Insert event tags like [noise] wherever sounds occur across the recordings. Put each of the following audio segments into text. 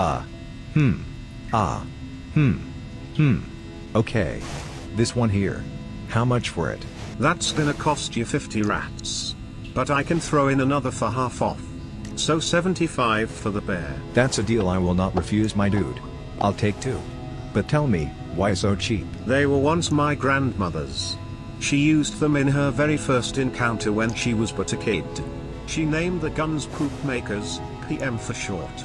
Ah. Hmm. Ah. Hmm. Hmm. Okay. This one here. How much for it? That's gonna cost you 50 rats. But I can throw in another for half off. So 75 for the bear. That's a deal I will not refuse, my dude. I'll take two. But tell me, why so cheap? They were once my grandmother's. She used them in her very first encounter when she was but a kid. She named the guns Poop Makers, PM for short.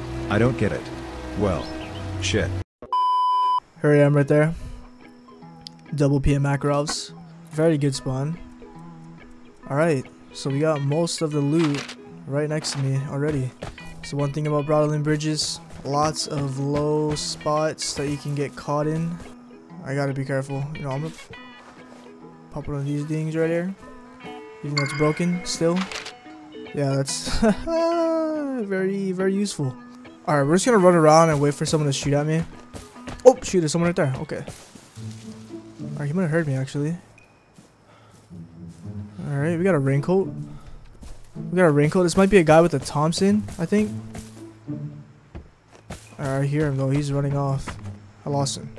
I don't get it. Well, shit. Here I am right there. Double PM Makarovs. Very good spawn. Alright, so we got most of the loot right next to me already. So one thing about Broadland Bridges, lots of low spots that you can get caught in. I gotta be careful. You know, I'm gonna pop one of these things right here. Even though it's broken still. Yeah, that's [laughs] very, very useful. Alright, we're just gonna run around and wait for someone to shoot at me. Oh, shoot, there's someone right there. Okay. Alright, he might have heard me actually. Alright, we got a raincoat. We got a raincoat. This might be a guy with a Thompson, I think. Alright, I hear him though. He's running off. I lost him.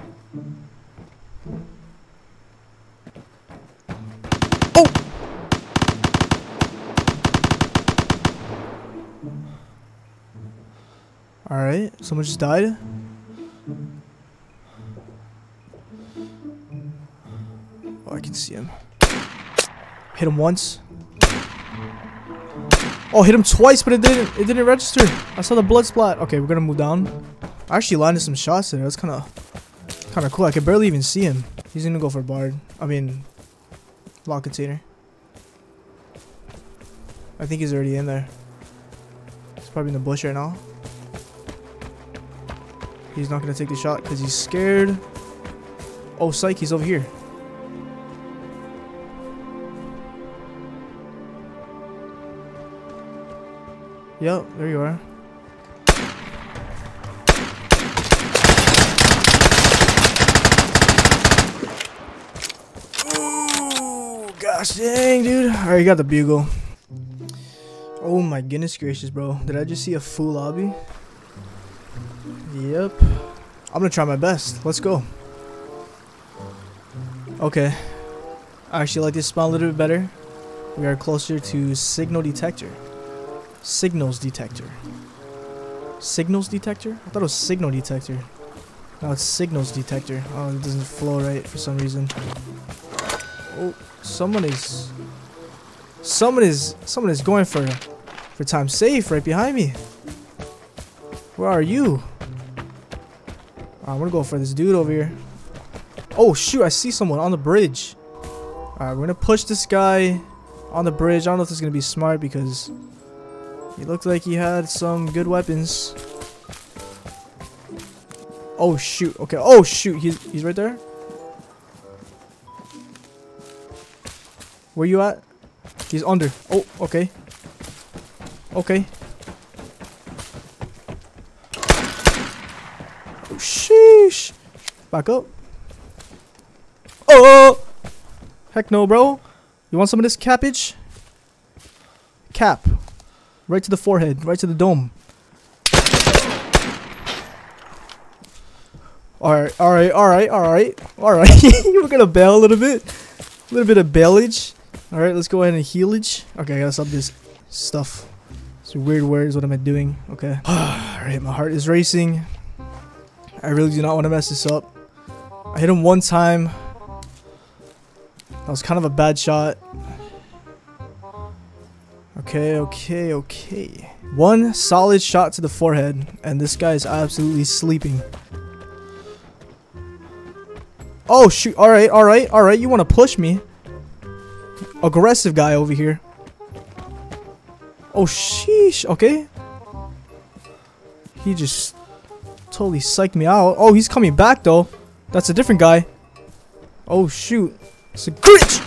Alright, someone just died. Oh, I can see him. Hit him once. Oh, hit him twice, but it didn't. It didn't register. I saw the blood splat. Okay, we're gonna move down. I actually landed some shots there. That's kind of, kind of cool. I could barely even see him. He's gonna go for Bard. I mean, lock container. I think he's already in there. He's probably in the bush right now. He's not gonna take the shot because he's scared. Oh, psych, he's over here. Yep, there you are. Ooh, gosh dang, dude. Alright, you got the bugle. Oh my goodness gracious, bro. Did I just see a full lobby? Yep. I'm gonna try my best. Let's go. Okay. I actually like this spawn a little bit better. We are closer to signal detector. Signals detector. Signals detector? I thought it was signal detector. No, it's signals detector. Oh, it doesn't flow right for some reason. Oh, someone is... Someone is... Someone is going for... For time safe right behind me. Where are you? I'm gonna go for this dude over here. Oh, shoot. I see someone on the bridge. Alright, we're gonna push this guy on the bridge. I don't know if this is gonna be smart because he looked like he had some good weapons. Oh shoot. Okay. Oh shoot. He's he's right there. Where you at? He's under. Oh, okay. Okay. Oh, sheesh. Back up. Oh! Heck no, bro. You want some of this cabbage? Cap. Right to the forehead. Right to the dome. Alright, alright, alright, alright. Alright. [laughs] We're gonna bail a little bit. A little bit of bailage. Alright, let's go ahead and healage. Okay, I gotta stop this stuff. It's weird words. What am I doing? Okay. [sighs] Alright, my heart is racing. I really do not want to mess this up. I hit him one time. That was kind of a bad shot. Okay, okay, okay. One solid shot to the forehead, and this guy is absolutely sleeping. Oh, shoot. Alright, alright, alright. You want to push me. Aggressive guy over here. Oh, sheesh. Okay. He just Totally psyched me out. Oh, he's coming back though. That's a different guy. Oh shoot. It's a glitch!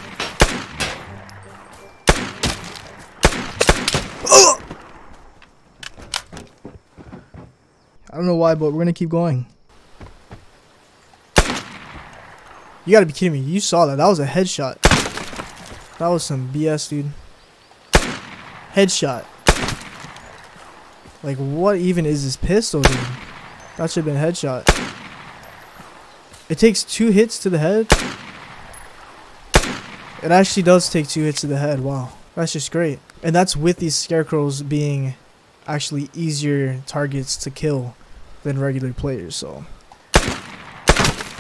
I don't know why, but we're gonna keep going. You gotta be kidding me. You saw that. That was a headshot. That was some BS, dude. Headshot. Like, what even is this pistol, dude? That should have been headshot. It takes two hits to the head. It actually does take two hits to the head. Wow. That's just great. And that's with these scarecrows being actually easier targets to kill than regular players, so.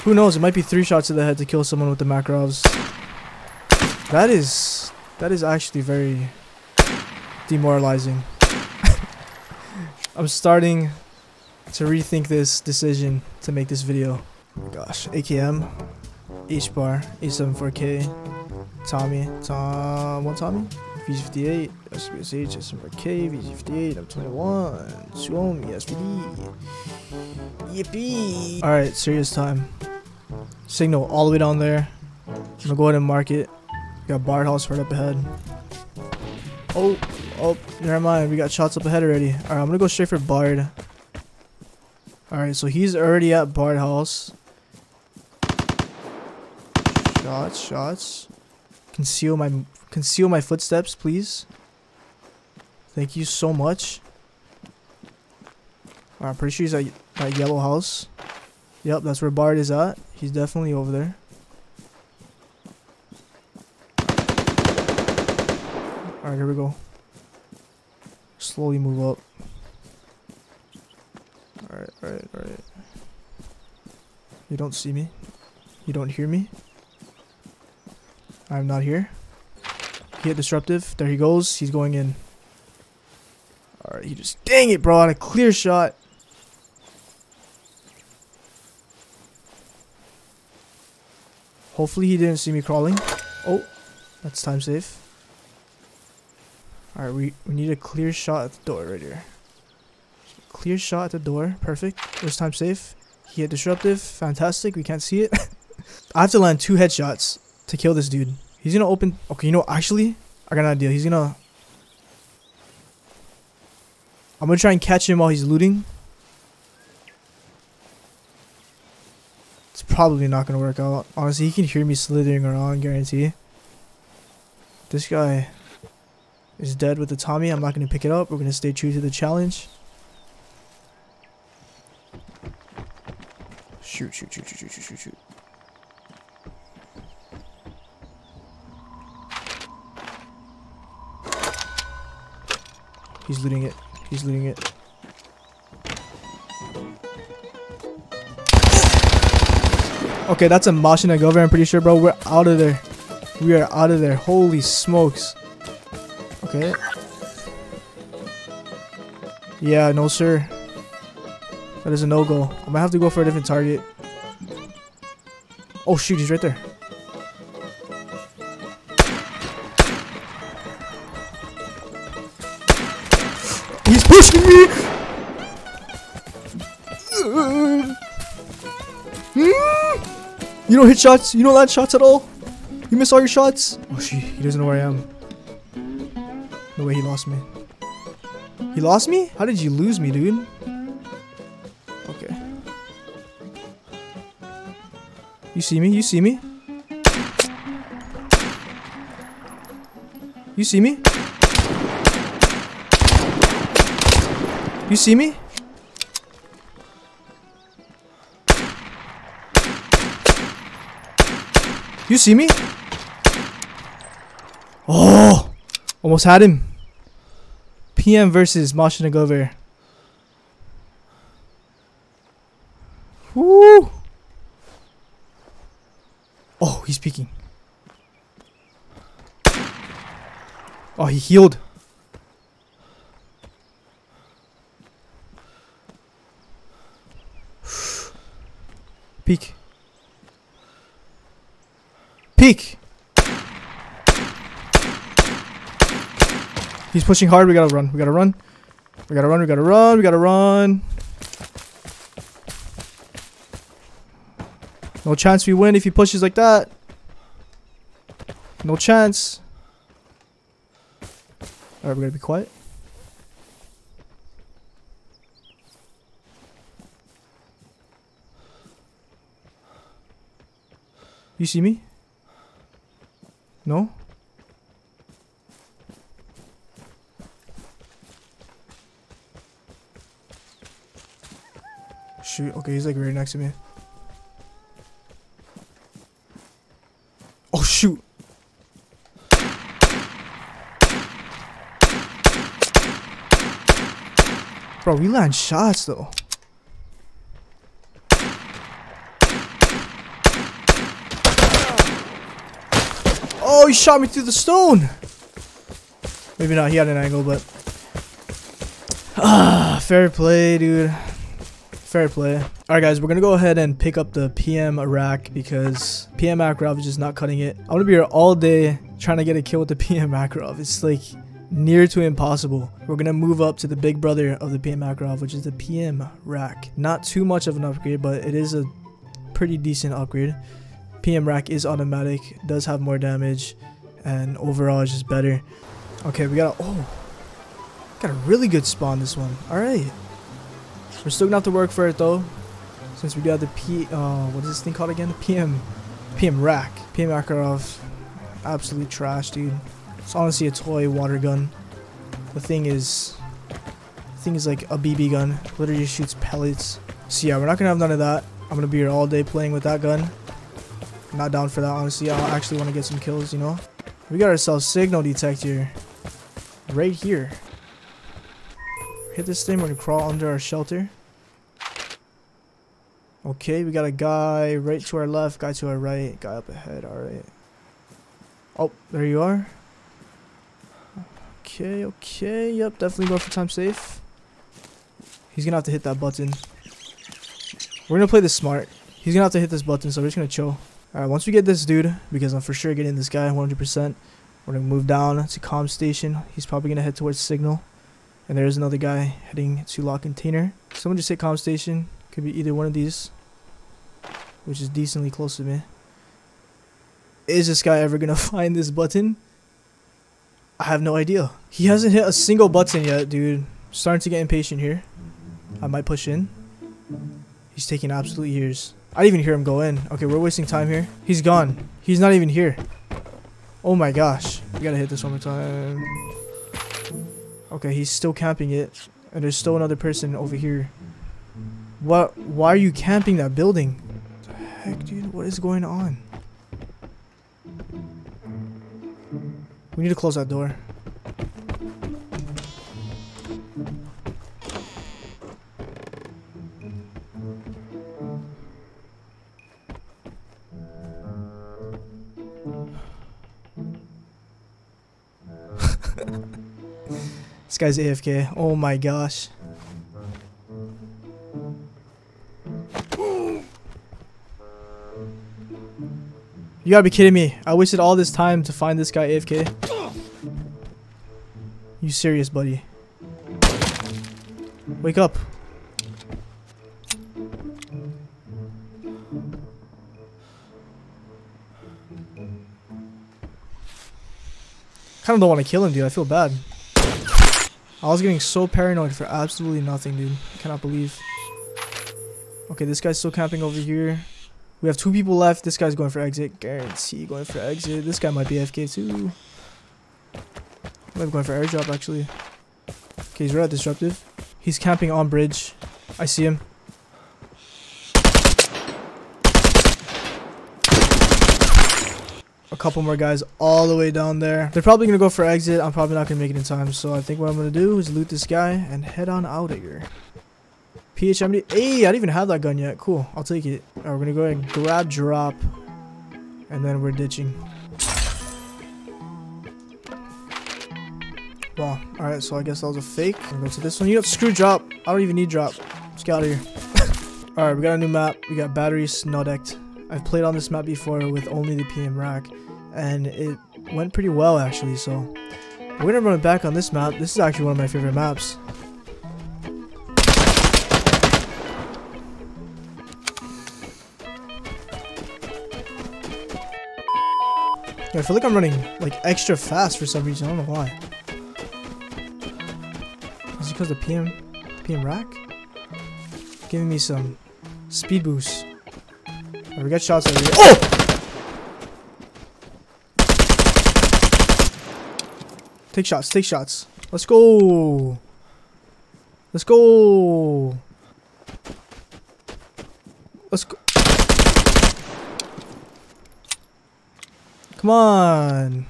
Who knows? It might be three shots to the head to kill someone with the Makarovs. That is that is actually very demoralizing. [laughs] I'm starting to rethink this decision to make this video. Gosh, AKM, H bar, A74K, Tommy, Tom, what Tommy? VG58, SBSH, SM4K, VG58, M21, Suomi, SVD. Yippee! Alright, serious time. Signal all the way down there. I'm gonna go ahead and mark it. Got Bard House right up ahead. Oh, oh, never mind. We got shots up ahead already. Alright, I'm gonna go straight for Bard. Alright, so he's already at Bard House. Shots, shots. Conceal my conceal my footsteps, please. Thank you so much. Alright, I'm pretty sure he's at that yellow house. Yep, that's where Bard is at. He's definitely over there. Alright, here we go. Slowly move up. Alright, alright, alright. You don't see me? You don't hear me? I'm not here. He hit disruptive. There he goes. He's going in. Alright, he just... Dang it, bro. On a clear shot. Hopefully he didn't see me crawling. Oh, that's time safe. Alright, we, we need a clear shot at the door right here. Clear shot at the door. Perfect. First time safe. He hit disruptive. Fantastic. We can't see it. [laughs] I have to land two headshots to kill this dude. He's gonna open... Okay, you know, actually, I got an idea. He's gonna... I'm gonna try and catch him while he's looting. It's probably not gonna work out. Honestly, he can hear me slithering around, guarantee. This guy is dead with the Tommy. I'm not gonna pick it up. We're gonna stay true to the challenge. Shoot, shoot, shoot, shoot, shoot, shoot, shoot, He's looting it. He's looting it. Okay, that's a Machina Gover, I'm pretty sure, bro. We're out of there. We are out of there. Holy smokes. Okay. Yeah, no, sir. That is a no-go. I might have to go for a different target. Oh, shoot. He's right there. Don't hit shots? You don't land shots at all? You miss all your shots? Oh, shit. He doesn't know where I am. No way he lost me. He lost me? How did you lose me, dude? Okay. You see me? You see me? You see me? You see me? You see me? Oh! Almost had him. PM versus Machina Gover. Woo! Oh, he's peeking. Oh, he healed. [sighs] Peek. Peek! He's pushing hard. We gotta run. We gotta run. We gotta run. We gotta run. We gotta run. No chance we win if he pushes like that. No chance. Alright, we're gonna be quiet. You see me? No? Shoot, okay, he's like right next to me. Oh shoot! Bro, we land shots though. Shot me through the stone. Maybe not. He had an angle, but ah, fair play, dude. Fair play. All right, guys, we're gonna go ahead and pick up the PM Rack because PM Makarov is just not cutting it. I'm gonna be here all day trying to get a kill with the [laughs] PM Makarov. It's like near to impossible. We're gonna move up to the big brother of the PM Makarov, which is the PM Rack. Not too much of an upgrade, but it is a pretty decent upgrade. PM Rack is automatic, does have more damage, and overall is just better. Okay, we got a, oh, got a really good spawn this one. All right, we're still gonna have to work for it though, since we do have the P. Uh, what is this thing called again? The PM, PM Rack, PM Makarov. Absolute trash, dude. It's honestly a toy water gun. The thing is, the thing is like a BB gun. Literally shoots pellets. So yeah, we're not gonna have none of that. I'm gonna be here all day playing with that gun. Not down for that, honestly. I actually want to get some kills, you know? We got ourselves signal detector. Right here. Hit this thing, we're gonna crawl under our shelter. Okay, we got a guy right to our left, guy to our right, guy up ahead, alright. Oh, there you are. Okay, okay, yep, definitely go for time safe. He's gonna have to hit that button. We're gonna play this smart. He's gonna have to hit this button, so we're just gonna chill. Alright, once we get this dude, because I'm for sure getting this guy 100%, we're going to move down to com station. He's probably going to head towards signal. And there's another guy heading to lock container. Someone just hit com station. Could be either one of these, which is decently close to me. Is this guy ever going [laughs] to find this button? I have no idea. He hasn't hit a single button yet, dude. Starting to get impatient here. I might push in. He's taking absolute years. I didn't even hear him go in. Okay, we're wasting time here. He's gone. He's not even here. Oh my gosh. We gotta hit this one more time. Okay, he's still camping it. And there's still another person over here. What? Why are you camping that building? What the heck, dude? What is going on? We need to close that door. This guy's AFK. Oh my gosh. You gotta be kidding me. I wasted all this time to find this guy AFK. You serious, buddy? Wake up. Kinda don't want to kill him, dude. I feel bad. I was getting so paranoid for absolutely nothing, dude. I cannot believe. Okay, this guy's still camping over here. We have two people left. This guy's going for exit. Guarantee going for exit. This guy might be FK too. Be going for airdrop actually. Okay, he's at disruptive. He's camping on bridge. I see him. Couple more guys all the way down there. They're probably going to go for exit. I'm probably not going to make it in time. So I think what I'm going to do is loot this guy and head on out of here. PHMD. Hey, I didn't even have that gun yet. Cool. I'll take it. Right, we're going to go ahead and grab drop. And then we're ditching. Wow. Alright, so I guess that was a fake. I'm to go to this one. You know, screw drop. I don't even need drop. Let's get out of here. [laughs] Alright, we got a new map. We got batteries snowdecked. I've played on this map before with only the PM rack and it went pretty well actually, so we're gonna run it back on this map. This is actually one of my favorite maps. I feel like I'm running like extra fast for some reason. I don't know why. Is it because the PM PM rack giving me some speed boost? Right, we got shots. Over here. Oh! Take shots, take shots. Let's go. Let's go. Let's go. Come on.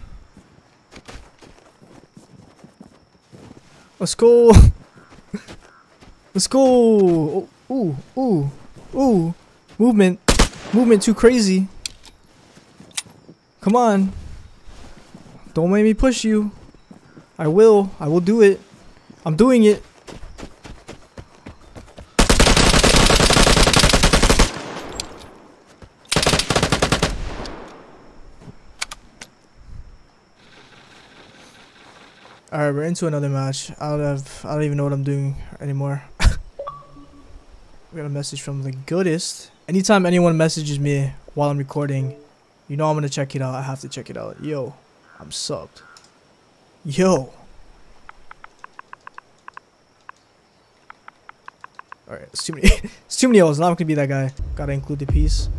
Let's go. Let's go. Oh, ooh, ooh, ooh. Movement. Movement too crazy. Come on. Don't make me push you. I will. I will do it. I'm doing it. Alright, we're into another match. I don't have I don't even know what I'm doing anymore. [laughs] we got a message from the goodest. Anytime anyone messages me while I'm recording, you know I'm gonna check it out. I have to check it out. Yo, I'm subbed. Yo. Alright, it's [laughs] too many it's too many O's. I'm gonna be that guy. Gotta include the piece.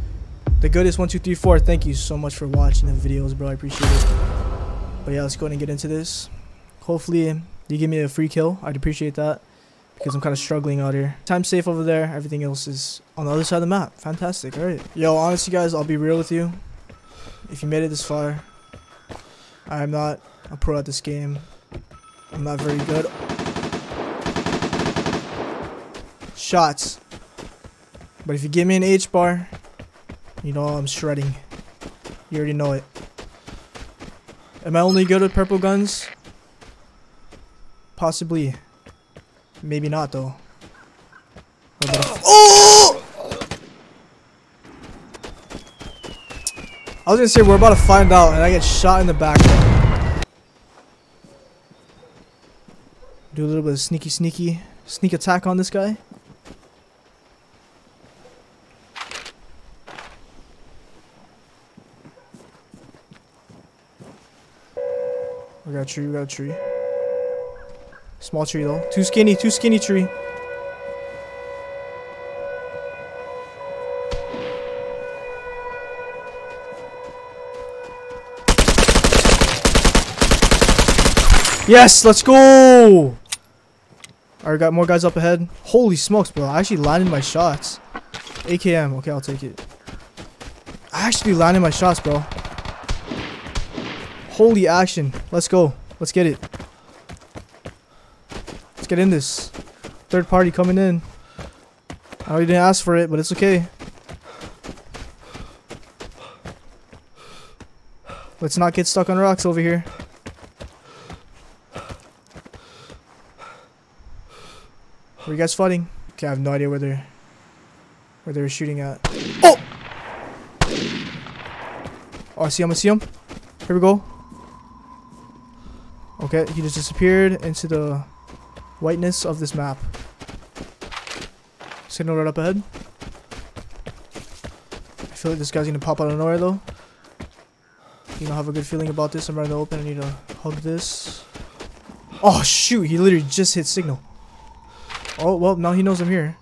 The goodest one, two, three, four. Thank you so much for watching the videos, bro. I appreciate it. But yeah, let's go ahead and get into this. Hopefully you give me a free kill. I'd appreciate that. Because I'm kind of struggling out here. Time safe over there. Everything else is on the other side of the map. Fantastic. Alright. Yo, honestly guys, I'll be real with you. If you made it this far, I'm not a pro at this game. I'm not very good. Shots. But if you give me an H bar, you know I'm shredding. You already know it. Am I only good at purple guns? Possibly. Maybe not though. Oh! I was gonna say we're about to find out and I get shot in the back. Do a little bit of sneaky sneaky sneak attack on this guy. We got a tree, we got a tree. Small tree though. Too skinny, too skinny tree. Yes, let's go! Alright, got more guys up ahead. Holy smokes, bro. I actually landed my shots. AKM. Okay, I'll take it. I actually landed my shots, bro. Holy action. Let's go. Let's get it. Let's get in this. Third party coming in. I already didn't ask for it, but it's okay. Let's not get stuck on rocks over here. Where you guys fighting? Okay, I have no idea where they're where they're shooting at. Oh! Oh, I see him. I see him. Here we go. Okay, he just disappeared into the whiteness of this map. Signal right up ahead. I feel like this guy's gonna pop out of nowhere though. You don't have a good feeling about this. I'm running open. I need to hug this. Oh shoot! He literally just hit signal. Oh, well, now he knows I'm here.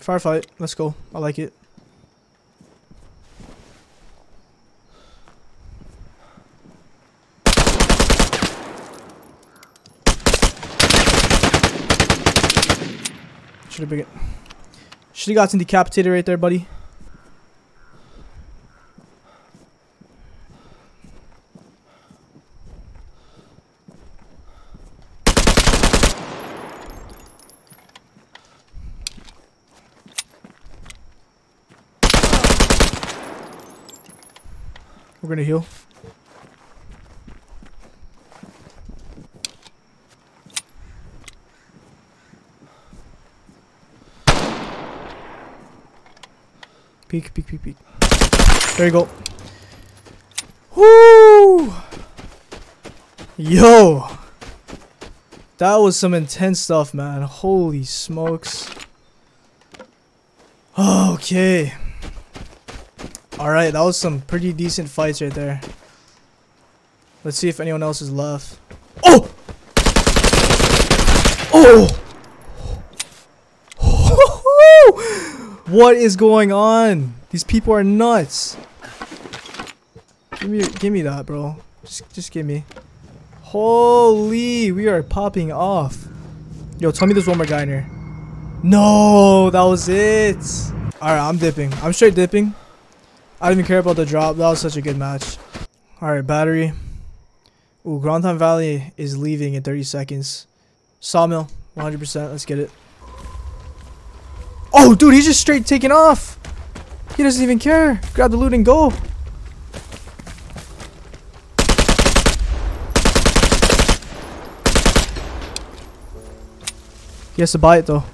Firefight. Let's go. I like it. Should have been it. Should have gotten decapitated right there, buddy. We're gonna heal. Peek, peek, peek, peek. There you go. Woo! Yo! That was some intense stuff, man. Holy smokes. Okay. Alright, that was some pretty decent fights right there. Let's see if anyone else is left. Oh! Oh! What is going on? These people are nuts. Give me, give me that, bro. Just, just give me. Holy, we are popping off. Yo, tell me there's one more guy in here. No, that was it. Alright, I'm dipping. I'm straight dipping. I don't even care about the drop. That was such a good match. Alright, battery. Ooh, Grantham Valley is leaving in 30 seconds. Sawmill, 100%. Let's get it. Oh, dude, he's just straight taking off. He doesn't even care. Grab the loot and go. He has to buy it though.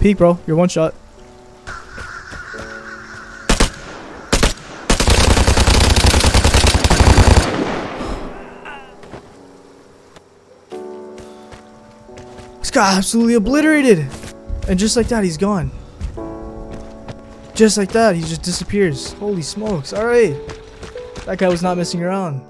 Peek, bro. You're one shot. Guy absolutely obliterated. And just like that, he's gone. Just like that, he just disappears. Holy smokes. Alright. That guy was not messing around.